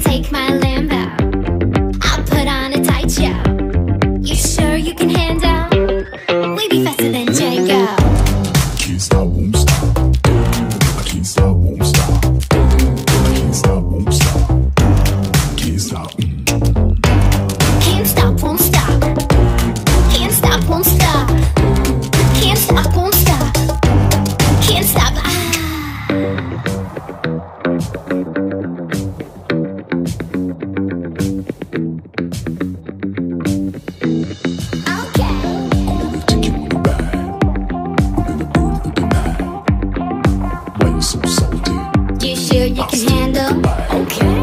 take my Lambo. I'll put on a tight show. You sure you can handle? We be faster than Django. Kiss, I won't You sure you can handle? Okay.